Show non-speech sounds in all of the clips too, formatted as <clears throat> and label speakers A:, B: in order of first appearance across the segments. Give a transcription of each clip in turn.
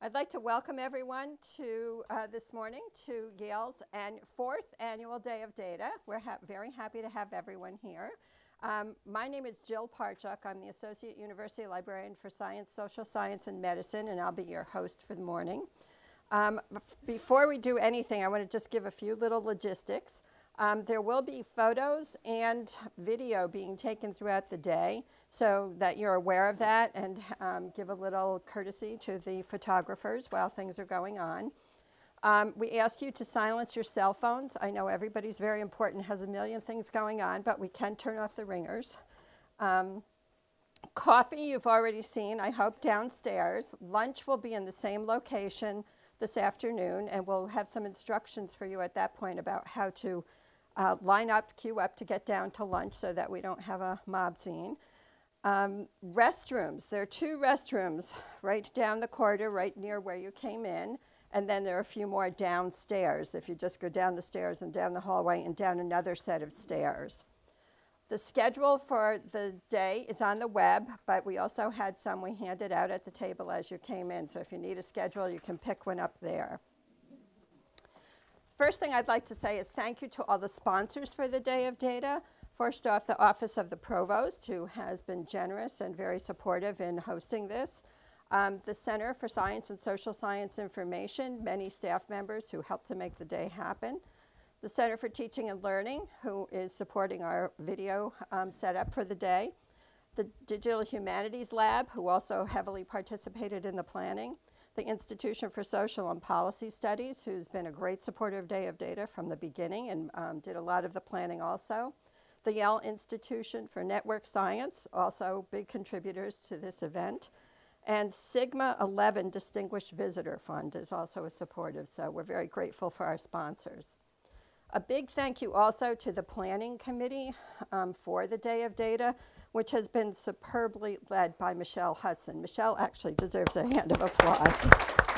A: I'd like to welcome everyone to uh, this morning to Yale's an fourth annual Day of Data. We're ha very happy to have everyone here. Um, my name is Jill Parchuck. I'm the Associate University Librarian for Science, Social Science, and Medicine, and I'll be your host for the morning. Um, before we do anything, I want to just give a few little logistics. Um, there will be photos and video being taken throughout the day so that you're aware of that and um, give a little courtesy to the photographers while things are going on. Um, we ask you to silence your cell phones. I know everybody's very important, has a million things going on, but we can turn off the ringers. Um, coffee, you've already seen, I hope, downstairs. Lunch will be in the same location this afternoon, and we'll have some instructions for you at that point about how to uh, line up, queue up to get down to lunch so that we don't have a mob scene. Um, restrooms, there are two restrooms right down the corridor, right near where you came in. And then there are a few more downstairs if you just go down the stairs and down the hallway and down another set of stairs. The schedule for the day is on the web, but we also had some we handed out at the table as you came in. So if you need a schedule, you can pick one up there. First thing I'd like to say is thank you to all the sponsors for the Day of Data. First off, the Office of the Provost, who has been generous and very supportive in hosting this. Um, the Center for Science and Social Science Information, many staff members who helped to make the day happen. The Center for Teaching and Learning, who is supporting our video um, setup for the day. The Digital Humanities Lab, who also heavily participated in the planning. The Institution for Social and Policy Studies, who's been a great supporter of Day of Data from the beginning and um, did a lot of the planning also. The Yale Institution for Network Science, also big contributors to this event. And Sigma 11 Distinguished Visitor Fund is also a supportive, so we're very grateful for our sponsors. A big thank you also to the Planning Committee um, for the Day of Data, which has been superbly led by Michelle Hudson. Michelle actually deserves a hand of applause.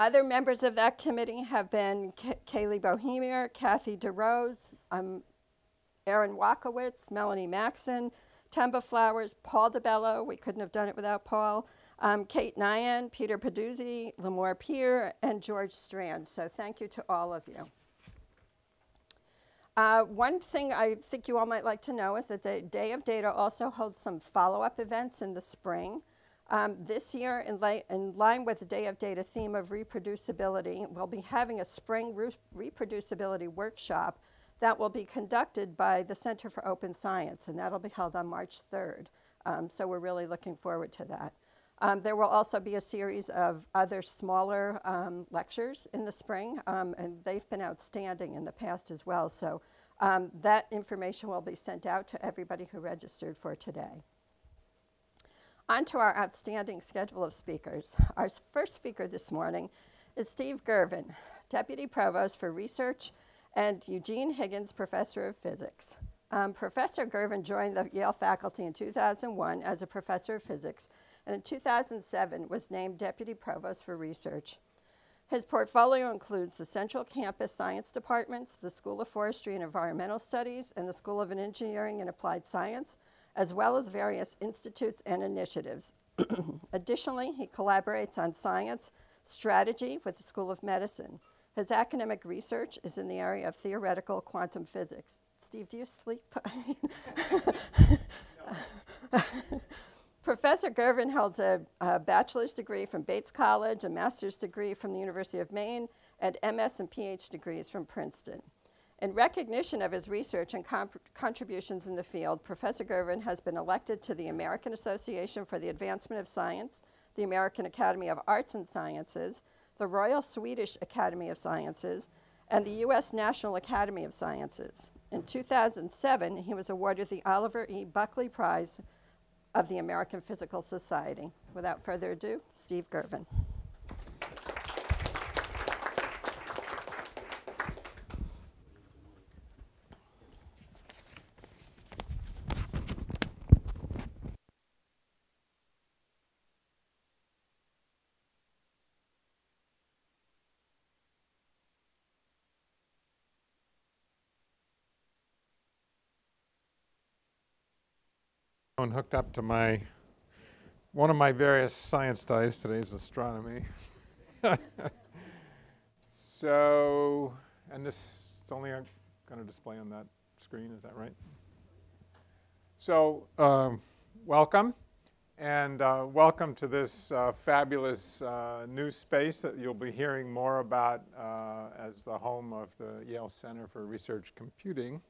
A: Other members of that committee have been Kayleigh Bohémier, Kathy DeRose, um, Aaron Wakowitz, Melanie Maxon, Temba Flowers, Paul DeBello, we couldn't have done it without Paul, um, Kate Nyhan, Peter Peduzzi, Limor Peer, and George Strand. So thank you to all of you. Uh, one thing I think you all might like to know is that the Day of Data also holds some follow-up events in the spring. Um, this year, in, in, line with the Day of Data theme of reproducibility, we'll be having a spring re reproducibility workshop that will be conducted by the Center for Open Science, and that'll be held on March 3rd. Um, so we're really looking forward to that. Um, there will also be a series of other smaller um, lectures in the spring, um, and they've been outstanding in the past as well. So um, that information will be sent out to everybody who registered for today. On to our outstanding schedule of speakers. Our first speaker this morning is Steve Girvin, Deputy Provost for Research and Eugene Higgins Professor of Physics. Um, professor Girvin joined the Yale faculty in 2001 as a professor of physics, and in 2007 was named Deputy Provost for Research. His portfolio includes the Central Campus Science Departments, the School of Forestry and Environmental Studies, and the School of Engineering and Applied Science, as well as various institutes and initiatives. <clears throat> Additionally, he collaborates on science strategy with the School of Medicine. His academic research is in the area of theoretical quantum physics. Steve, do you sleep? <laughs> <laughs> Professor Girvin holds a, a, bachelor's degree from Bates College, a master's degree from the University of Maine, and MS and PhD degrees from Princeton. In recognition of his research and contributions in the field, Professor Girvin has been elected to the American Association for the Advancement of Science, the American Academy of Arts and Sciences, the Royal Swedish Academy of Sciences, and the U.S. National Academy of Sciences. In 2007, he was awarded the Oliver E. Buckley Prize of the American Physical Society. Without further ado, Steve
B: Hooked up to my one of my various science studies today is astronomy. <laughs> so, and this is only going to display on that screen, is that right? So, um, welcome, and uh, welcome to this uh, fabulous uh, new space that you'll be hearing more about uh, as the home of the Yale Center for Research Computing.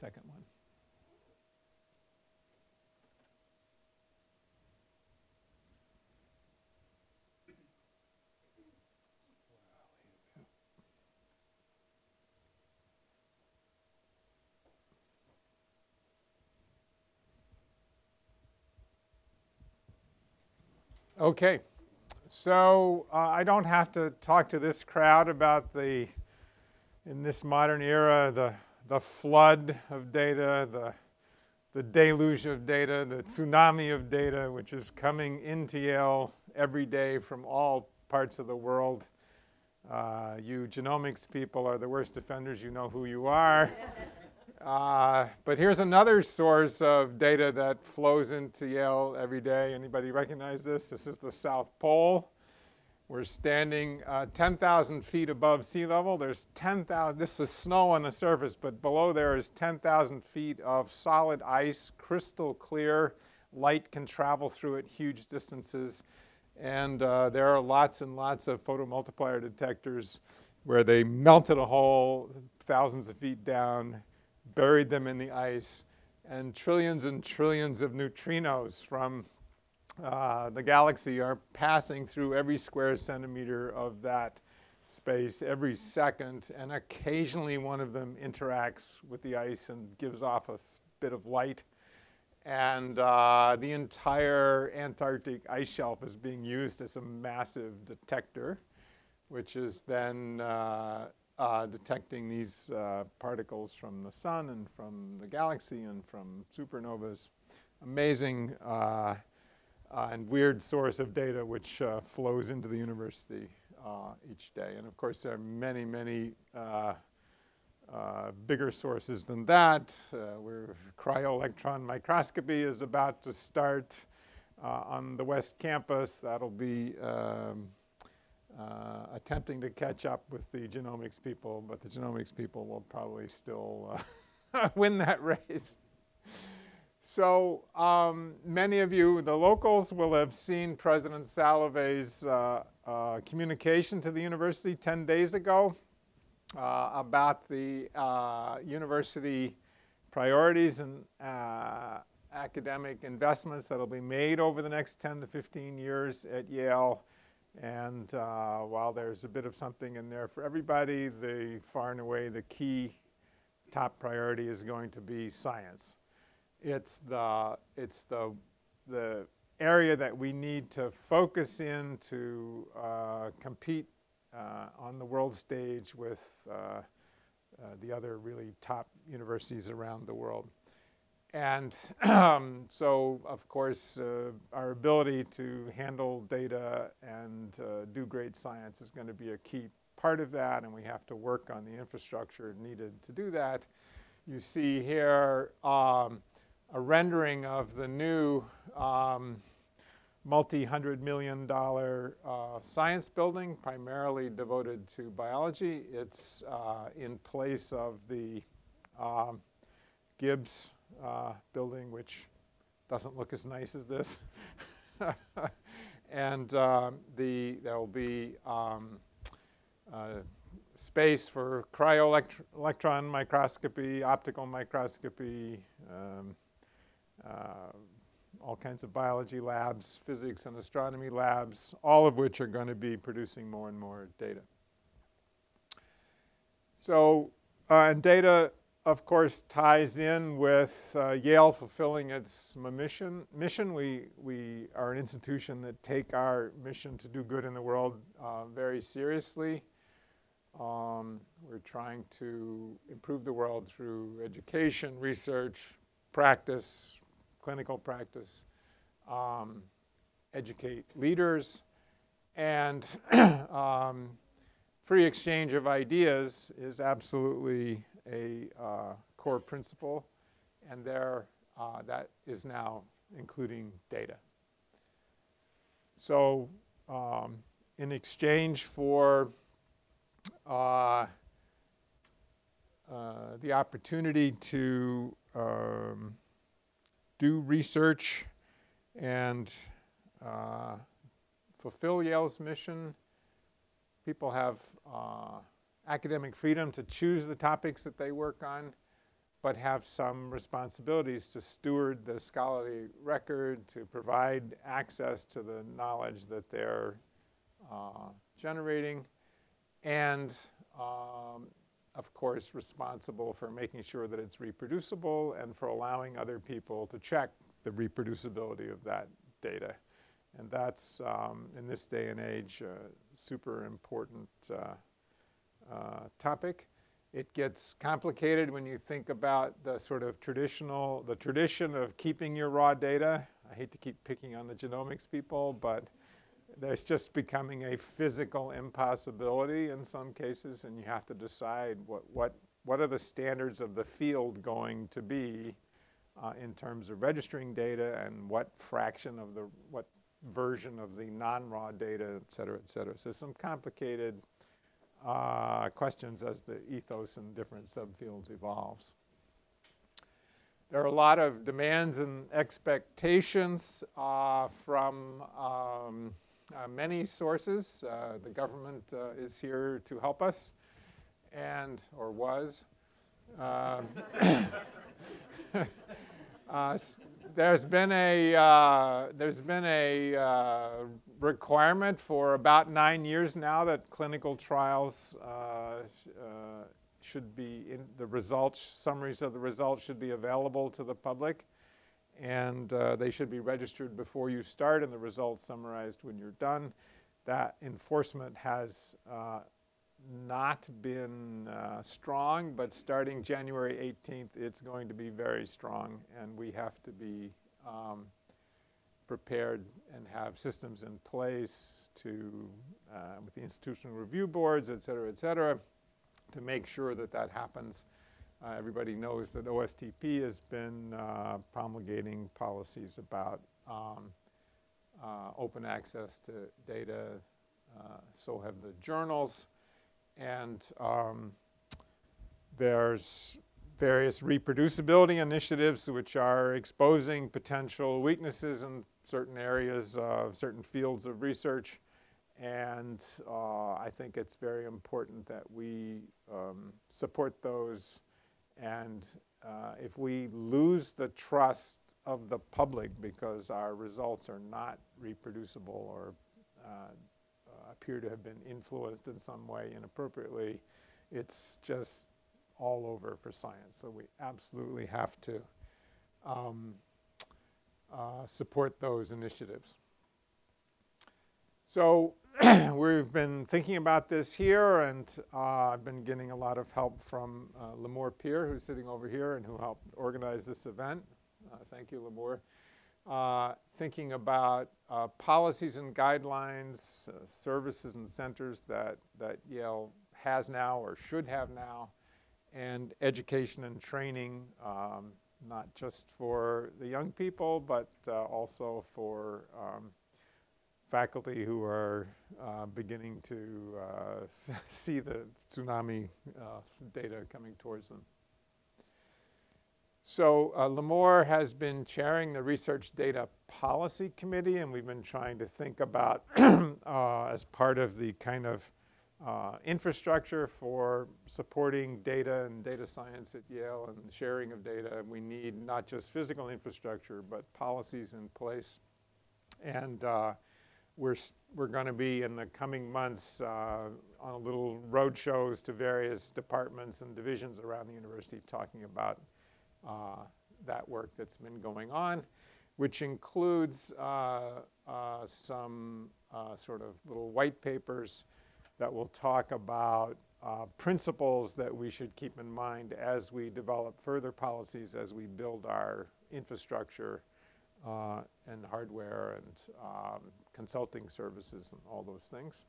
B: Second one. Okay, so uh, I don't have to talk to this crowd about the, in this modern era, the the flood of data, the, the deluge of data, the tsunami of data, which is coming into Yale every day from all parts of the world. Uh, you genomics people are the worst offenders. You know who you are. <laughs> Uh, but here's another source of data that flows into Yale every day. Anybody recognize this? This is the South Pole. We're standing uh, 10,000 feet above sea level. There's 10,000, this is snow on the surface, but below there is 10,000 feet of solid ice, crystal clear. Light can travel through it huge distances. And uh, there are lots and lots of photomultiplier detectors where they melted a hole thousands of feet down, buried them in the ice, and trillions and trillions of neutrinos from uh, the galaxy are passing through every square centimeter of that space every second, and occasionally one of them interacts with the ice and gives off a bit of light. And uh, the entire Antarctic ice shelf is being used as a massive detector, which is then uh, uh, detecting these uh, particles from the sun and from the galaxy and from supernovas. Amazing uh, and weird source of data which uh, flows into the university uh, each day. And of course, there are many, many uh, uh, bigger sources than that. Uh, where cryo-electron microscopy is about to start on the West Campus. That'll be um, attempting to catch up with the genomics people, but the genomics people will probably still <laughs> win that race. So um, many of you, the locals, will have seen President Salovey's uh, uh, communication to the university 10 days ago uh, about the uh, university priorities and uh, academic investments that will be made over the next 10 to 15 years at Yale. And uh, while there's a bit of something in there for everybody, the far and away the key top priority is going to be science. It's the, it's the, the area that we need to focus in to uh, compete uh, on the world stage with uh, uh, the other really top universities around the world. And <clears throat> so, of course, uh, our ability to handle data and uh, do great science is going to be a key part of that, and we have to work on the infrastructure needed to do that. You see here um, a rendering of the new um, multi-hundred million dollar uh, science building, primarily devoted to biology. It's uh, in place of the um, Gibbs uh, building, which doesn't look as nice as this. <laughs> and um, the, there will be um, uh, space for cryo-electron microscopy, optical microscopy, um, all kinds of biology labs, physics and astronomy labs, all of which are going to be producing more and more data. So, uh, and data, of course, ties in with uh, Yale fulfilling its mission. Mission. We, we are an institution that take our mission to do good in the world uh, very seriously. Um, we're trying to improve the world through education, research, practice, clinical practice. Um, educate leaders, and <clears throat> um, free exchange of ideas is absolutely a uh, core principle, and there uh, that is now including data. So um, in exchange for uh, uh, the opportunity to um, do research and uh, fulfill Yale's mission. People have uh, academic freedom to choose the topics that they work on, but have some responsibilities to steward the scholarly record, to provide access to the knowledge that they're uh, generating, and um, of course, responsible for making sure that it's reproducible and for allowing other people to check the reproducibility of that data. And that's, um, in this day and age, a super important uh, uh, topic. It gets complicated when you think about the sort of traditional, the tradition of keeping your raw data. I hate to keep picking on the genomics people, but there's just becoming a physical impossibility in some cases, and you have to decide what, what, what are the standards of the field going to be uh, in terms of registering data and what fraction of the, what version of the non-raw data, et cetera, et cetera. So some complicated uh, questions as the ethos in different subfields evolves. There are a lot of demands and expectations uh, from um, many sources. Uh, the government uh, is here to help us, and or was. Um, <coughs> uh, there's been a uh, there's been a uh, requirement for about nine years now that clinical trials should be in the results summaries of the results should be available to the public and uh, they should be registered before you start and the results summarized when you're done. That enforcement has uh, not been uh, strong, but starting January 18th, it's going to be very strong, and we have to be um, prepared and have systems in place to, uh, with the institutional review boards, et cetera, et cetera, to make sure that that happens uh, everybody knows that OSTP has been uh, promulgating policies about um, uh, open access to data. Uh, so have the journals. And um, there's various reproducibility initiatives which are exposing potential weaknesses in certain areas, of certain fields of research. And uh, I think it's very important that we um, support those and uh, if we lose the trust of the public because our results are not reproducible or uh, uh, appear to have been influenced in some way inappropriately, it's just all over for science. So we absolutely have to um, uh, support those initiatives. So <clears throat> we've been thinking about this here, and uh, I've been getting a lot of help from uh, Limor Peer, who's sitting over here and who helped organize this event. Uh, thank you, Limor. Uh, thinking about uh, policies and guidelines, uh, services and centers that, that Yale has now or should have now, and education and training, um, not just for the young people, but also for um, faculty who are uh, beginning to uh, <laughs> see the tsunami uh, data coming towards them. So uh, Limor has been chairing the Research Data Policy Committee, and we've been trying to think about, <clears throat> uh, as part of the kind of uh, infrastructure for supporting data and data science at Yale and sharing of data, we need not just physical infrastructure, but policies in place. And we're, we're going to be in the coming months uh, on a little road shows to various departments and divisions around the university talking about uh, that work that's been going on, which includes uh, uh some uh, sort of little white papers that will talk about uh, principles that we should keep in mind as we develop further policies, as we build our infrastructure uh, and hardware and um, consulting services and all those things.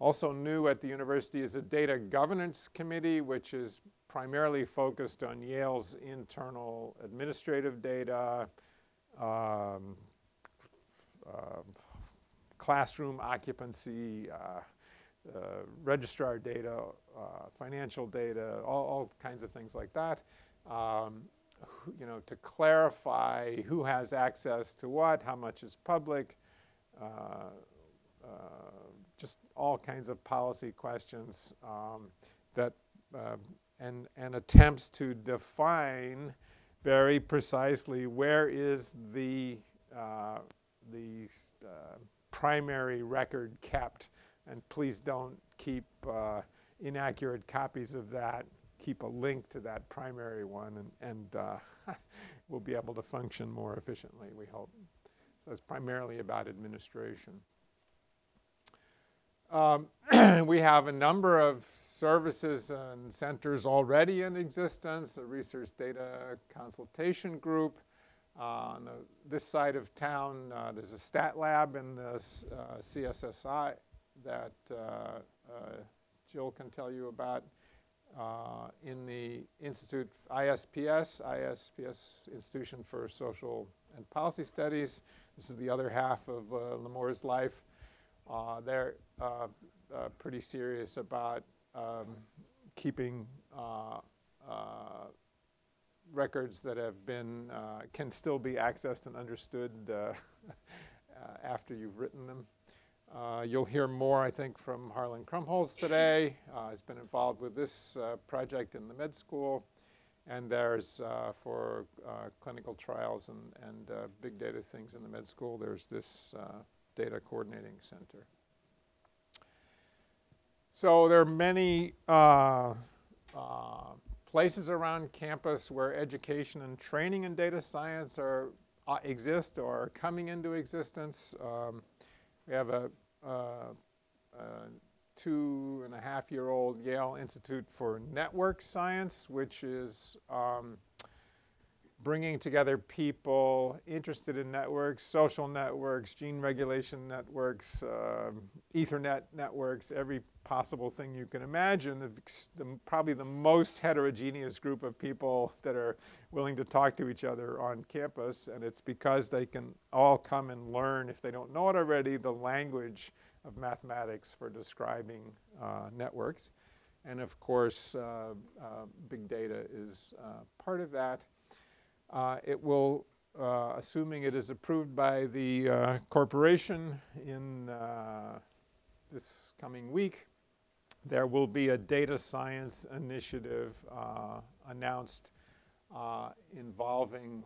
B: Also new at the university is a data governance committee, which is primarily focused on Yale's internal administrative data, um, uh, classroom occupancy, uh, uh, registrar data, uh, financial data, all, all, kinds of things like that. Um, you know, to clarify who has access to what, how much is public, uh, uh, just all kinds of policy questions um, that uh, and and attempts to define very precisely where is the uh, the uh, primary record kept, and please don't keep uh, inaccurate copies of that. Keep a link to that primary one, and, and uh, <laughs> we'll be able to function more efficiently, we hope. So it's primarily about administration. Um, <clears throat> we have a number of services and centers already in existence, a research data consultation group. Uh, on the, this side of town, uh, there's a stat lab in the uh, CSSI that uh, uh, Jill can tell you about. Uh, in the Institute ISPS, ISPS Institution for Social and Policy Studies. This is the other half of Limor's life. Uh, they're uh, uh, pretty serious about um, keeping records that have been, can still be accessed and understood <laughs> after you've written them. Uh, you'll hear more, I think, from Harlan Krumholz today. Uh, he's been involved with this uh, project in the med school. And there's, for clinical trials and, and big data things in the med school, there's this Data Coordinating Center. So there are many uh, uh, places around campus where education and training in data science are, uh, exist or are coming into existence. Um, we have a, two and a half year old Yale Institute for Network Science, which is um, bringing together people interested in networks, social networks, gene regulation networks, uh, Ethernet networks, every possible thing you can imagine. The, probably the most heterogeneous group of people that are willing to talk to each other on campus, and it's because they can all come and learn, if they don't know it already, the language of mathematics for describing uh, networks. And of course, uh, uh big data is uh, part of that. Uh, it will, uh, assuming it is approved by the uh, corporation in uh, this coming week, there will be a data science initiative uh, announced uh, involving,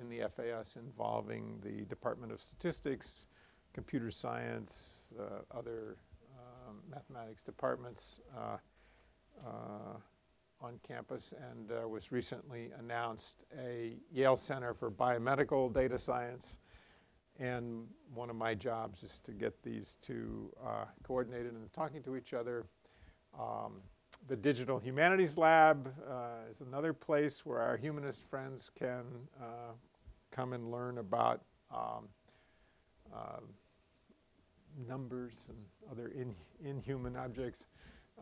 B: in the FAS, involving the Department of Statistics, computer science, other um, mathematics departments, on campus and uh, was recently announced a Yale Center for Biomedical Data Science. And one of my jobs is to get these two uh, coordinated and talking to each other. Um, the Digital Humanities Lab uh, is another place where our humanist friends can uh, come and learn about um, uh, numbers and other in, inhuman objects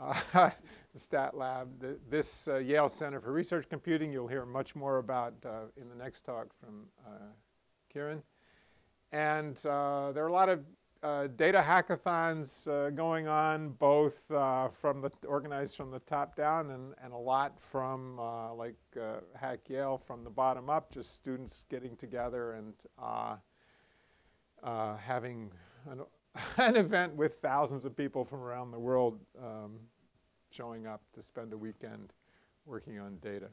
B: uh, <laughs> the Stat Lab. The, this uh, Yale Center for Research Computing, you'll hear much more about uh, in the next talk from Kiran. And uh, there are a lot of uh, data hackathons going on, both from the organized from the top down and, and a lot from like Hack Yale from the bottom up, just students getting together and having an <laughs> an event with thousands of people from around the world um, showing up to spend a weekend working on data.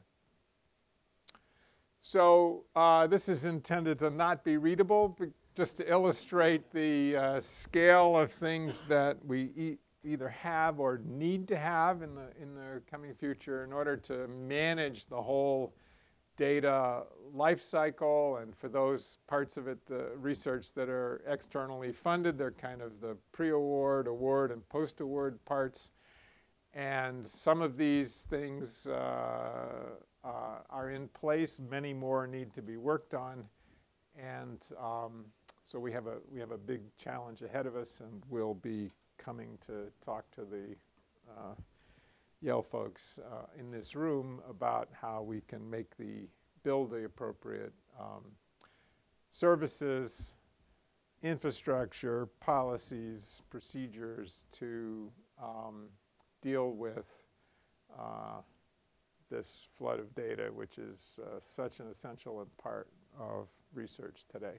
B: So uh, this is intended to not be readable, just to illustrate the uh, scale of things that we e either have or need to have in the, in the coming future in order to manage the whole data life cycle and for those parts of it, the research that are externally funded, they're kind of the pre-award, award, and post-award parts. And some of these things uh, uh, are in place. Many more need to be worked on. and um, so we have a we have a big challenge ahead of us, and we'll be coming to talk to the uh, Yale folks uh, in this room about how we can make the build the appropriate um, services, infrastructure, policies, procedures to um, deal with uh, this flood of data, which is uh, such an essential part of research today.